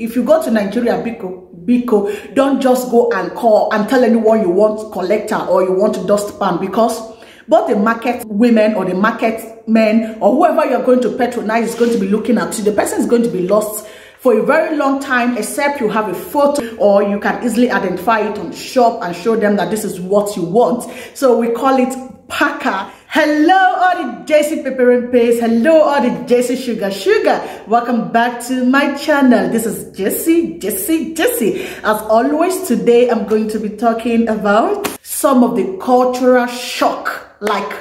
if you go to Nigeria, Biko, Biko, don't just go and call and tell anyone you want collector or you want dust pan because both the market women or the market men or whoever you're going to patronize is going to be looking at you. The person is going to be lost for a very long time except you have a photo or you can easily identify it on shop and show them that this is what you want. So we call it packer hello all the Jacy pepper and paste. Hello all the Jacy sugar sugar. Welcome back to my channel. This is jesse jesse jesse as always today i'm going to be talking about some of the cultural shock like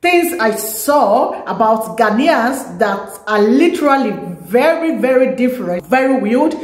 things i saw about ghanaians that are literally very very different very weird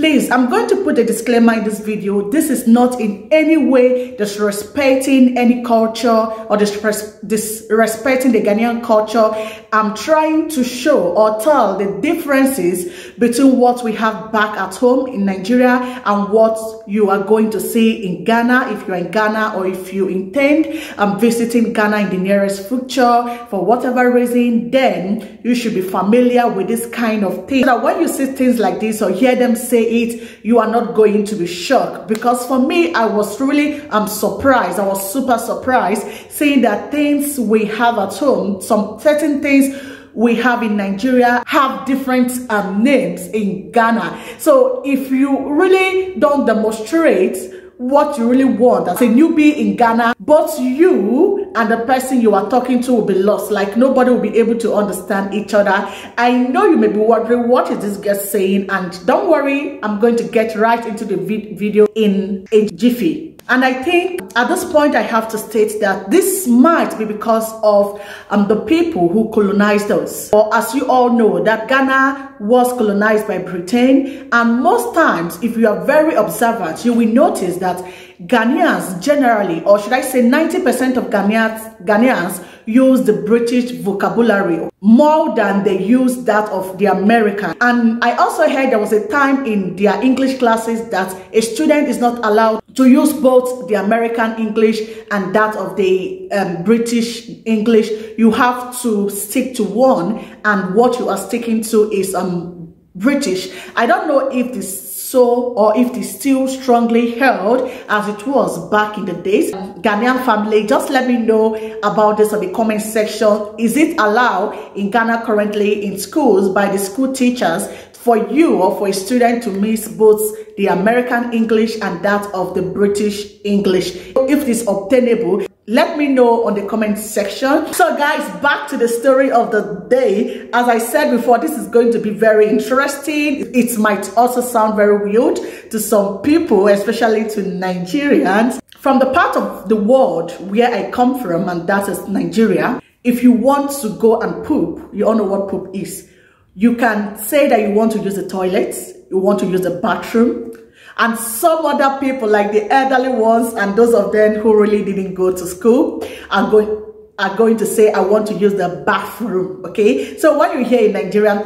Please, I'm going to put a disclaimer in this video. This is not in any way disrespecting any culture or disrespecting the Ghanaian culture. I'm trying to show or tell the differences between what we have back at home in Nigeria and what you are going to see in Ghana if you're in Ghana or if you intend um, visiting Ghana in the nearest future for whatever reason, then you should be familiar with this kind of thing. So when you see things like this or hear them say it, you are not going to be shocked. Because for me, I was really um, surprised. I was super surprised seeing that things we have at home, some certain things we have in Nigeria have different um, names in Ghana. So if you really don't demonstrate what you really want as a newbie in Ghana, both you and the person you are talking to will be lost. Like nobody will be able to understand each other. I know you may be wondering what is this girl saying and don't worry, I'm going to get right into the vid video in a jiffy. And I think at this point, I have to state that this might be because of um, the people who colonized us. Or as you all know, that Ghana was colonized by Britain. And most times, if you are very observant, you will notice that Ghanaians generally, or should I say 90% of Ghanaians, Ghanaians use the British vocabulary more than they use that of the American. And I also heard there was a time in their English classes that a student is not allowed to use both the American English and that of the um, British English. You have to stick to one and what you are sticking to is um, British. I don't know if this so or if it's still strongly held as it was back in the days. Ghanaian family, just let me know about this in the comment section. Is it allowed in Ghana currently in schools by the school teachers for you or for a student to mix both the American English and that of the British English. If it is obtainable, let me know on the comment section. So guys, back to the story of the day. As I said before, this is going to be very interesting. It might also sound very weird to some people, especially to Nigerians. From the part of the world where I come from, and that is Nigeria, if you want to go and poop, you all know what poop is you can say that you want to use the toilet, you want to use the bathroom, and some other people like the elderly ones and those of them who really didn't go to school are going are going to say I want to use the bathroom okay? So when you hear in Nigerian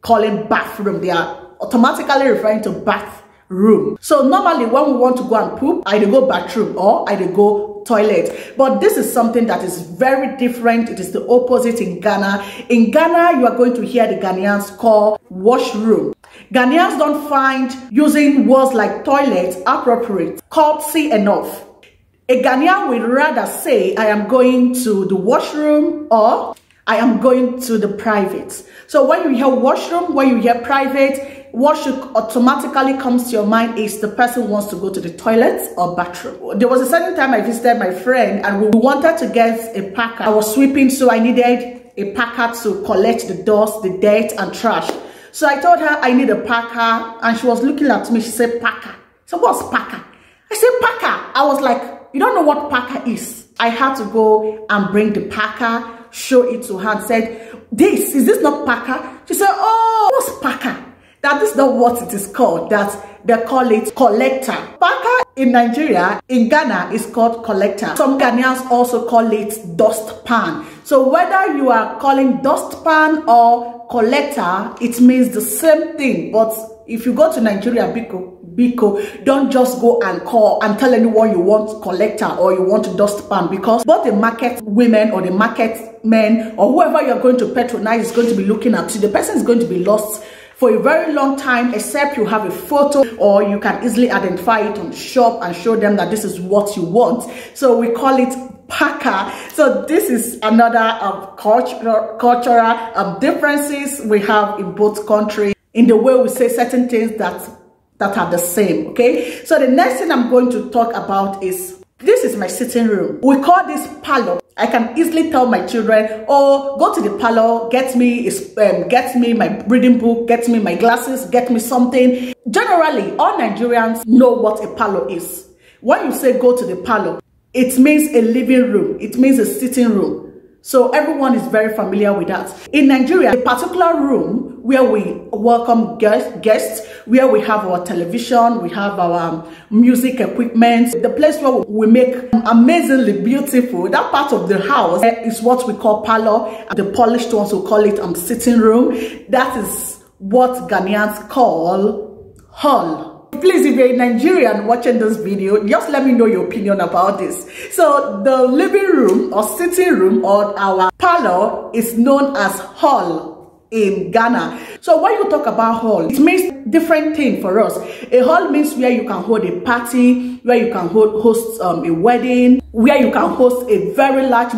calling bathroom they are automatically referring to bathroom so normally when we want to go and poop I go bathroom or I go toilet. But this is something that is very different. It is the opposite in Ghana. In Ghana, you are going to hear the Ghanaians call washroom. Ghanaians don't find using words like toilet appropriate, courtesy enough. A Ghanaian would rather say, I am going to the washroom or I am going to the private. So when you hear washroom, when you hear private, what should automatically comes to your mind is the person wants to go to the toilet or bathroom. There was a certain time I visited my friend and we wanted to get a packer. I was sweeping, so I needed a packer to collect the dust, the dirt and trash. So I told her I need a packer and she was looking at me. She said, packer. So what's packer? I said, packer. I was like, you don't know what packer is. I had to go and bring the packer, show it to her and said, this, is this not packer? She said, oh, what's packer? That is not what it is called. That they call it collector. Packer in Nigeria, in Ghana, is called collector. Some Ghanaians also call it dust pan. So whether you are calling dust pan or collector, it means the same thing. But if you go to Nigeria, Biko, Biko, don't just go and call and tell anyone you want collector or you want dust pan because both the market women or the market men or whoever you're going to patronize is going to be looking at you. The person is going to be lost for a very long time except you have a photo or you can easily identify it on shop and show them that this is what you want. So we call it packer. So this is another um, cultural, cultural um, differences we have in both countries in the way we say certain things that that are the same okay so the next thing i'm going to talk about is this is my sitting room we call this parlor I can easily tell my children, oh, go to the parlor, get me, um, get me my reading book, get me my glasses, get me something. Generally, all Nigerians know what a parlor is. When you say go to the parlor, it means a living room. It means a sitting room. So everyone is very familiar with that. In Nigeria, a particular room where we welcome guest, guests, where we have our television, we have our music equipment, the place where we make amazingly beautiful, that part of the house is what we call parlor. The polished ones will call it um, sitting room. That is what Ghanaians call hall please if you're a nigerian watching this video just let me know your opinion about this so the living room or sitting room or our parlor is known as hall in Ghana. So when you talk about hall, it means different thing for us. A hall means where you can hold a party, where you can hold, host um, a wedding, where you can host a very large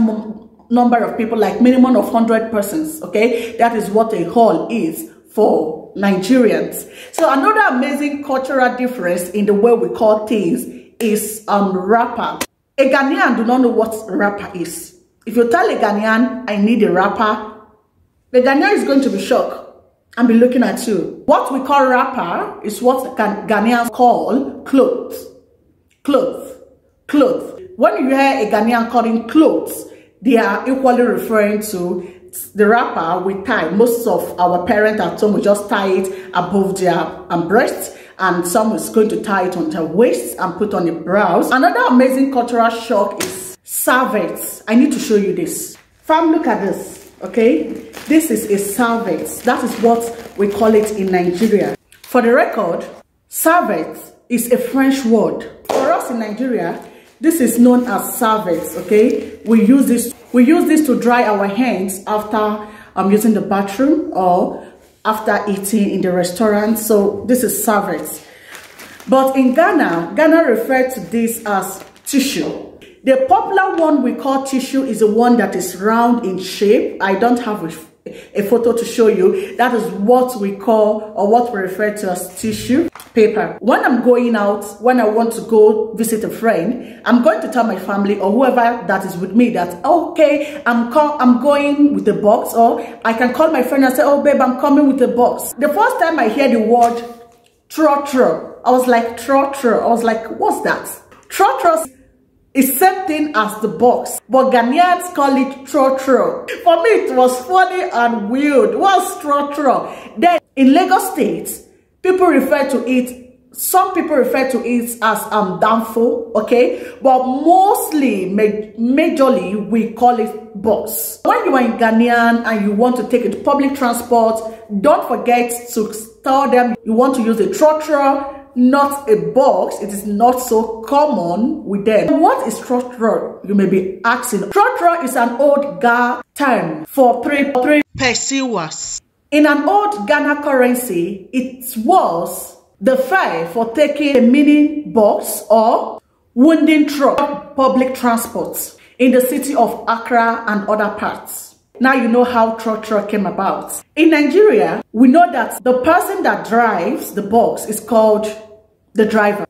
number of people, like minimum of 100 persons, okay? That is what a hall is for Nigerians. So another amazing cultural difference in the way we call things is um wrapper. A Ghanaian do not know what wrapper is. If you tell a Ghanaian, I need a wrapper, the Ghanaian is going to be shocked and be looking at you. What we call wrapper is what Ghanaians call clothes. Clothes. Clothes. When you hear a Ghanaian calling clothes, they are equally referring to the wrapper we tie. Most of our parents at home will just tie it above their um, breast and some is going to tie it on their waist and put on the brows. Another amazing cultural shock is serviettes. I need to show you this. Fam, look at this, okay? This is a serviette. That is what we call it in Nigeria. For the record, serviette is a French word. For us in Nigeria, this is known as serviettes, okay? We use this we use this to dry our hands after um, using the bathroom or after eating in the restaurant. So this is serviettes. But in Ghana, Ghana refers to this as tissue. The popular one we call tissue is the one that is round in shape. I don't have a a photo to show you. That is what we call or what we refer to as tissue paper. When I'm going out, when I want to go visit a friend, I'm going to tell my family or whoever that is with me that, okay, I'm, I'm going with the box or I can call my friend and say, oh babe, I'm coming with a box. The first time I hear the word trotro, I was like, trotro. I was like, what's that? Trotro is same thing as the box, but Ghanaians call it trotro. For me, it was funny and weird. What's trotro? Then in Lagos State, people refer to it some people refer to it as um danfo okay but mostly ma majorly we call it bus when you are in ghanaian and you want to take it public transport don't forget to tell them you want to use a trotro not a box. It is not so common with them. What is trotro? You may be asking. Trotro is an old Ga term for three, three pesewas. In an old Ghana currency, it was the fare for taking a mini box or wounding truck public transport in the city of Accra and other parts. Now you know how trotro came about. In Nigeria, we know that the person that drives the box is called the driver.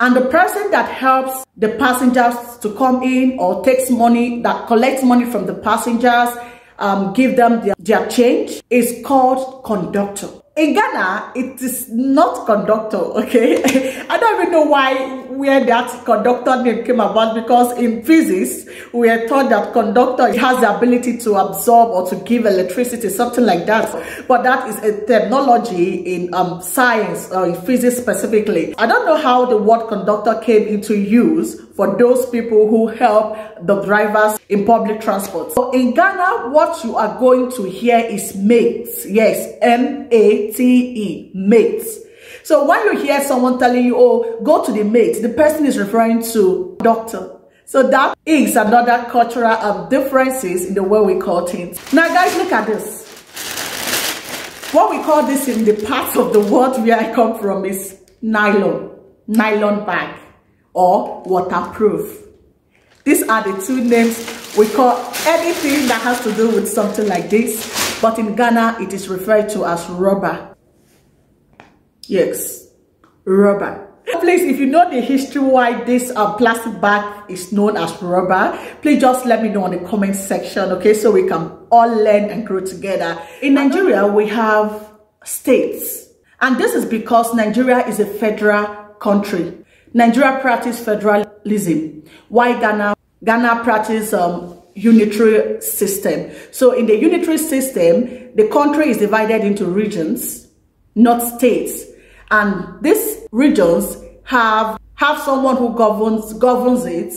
And the person that helps the passengers to come in or takes money, that collects money from the passengers, um, give them their, their change is called conductor. In Ghana, it is not conductor, okay? I don't even know why where that conductor name came about because in physics, we are taught that conductor has the ability to absorb or to give electricity, something like that. But that is a technology in um, science or in physics specifically. I don't know how the word conductor came into use for those people who help the drivers in public transport. So in Ghana, what you are going to hear is mates. Yes, M-A-T-E, mates. So when you hear someone telling you, oh, go to the mate, the person is referring to doctor. So that is another cultural um, differences in the way we call things. Now guys, look at this. What we call this in the parts of the world where I come from is nylon, nylon bag or waterproof. These are the two names we call anything that has to do with something like this. But in Ghana, it is referred to as rubber. Yes, rubber. Please, if you know the history why this uh, plastic bag is known as rubber, please just let me know in the comment section, okay? So we can all learn and grow together. In Nigeria, we have states. And this is because Nigeria is a federal country. Nigeria practice federalism, Why Ghana, Ghana practice um, unitary system. So in the unitary system, the country is divided into regions, not states. And these regions have have someone who governs governs it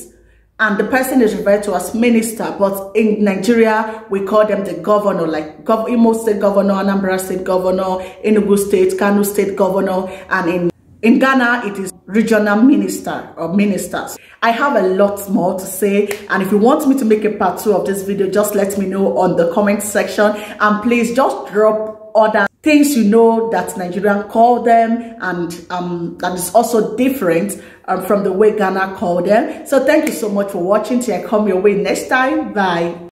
and the person is referred to as minister but in nigeria we call them the governor like Gov imo state governor anambra state governor enugu state kano state governor and in in ghana it is regional minister or ministers i have a lot more to say and if you want me to make a part two of this video just let me know on the comment section and please just drop other things you know that Nigerian call them and um, that is also different um, from the way Ghana call them. So thank you so much for watching. Till I come your way next time. Bye.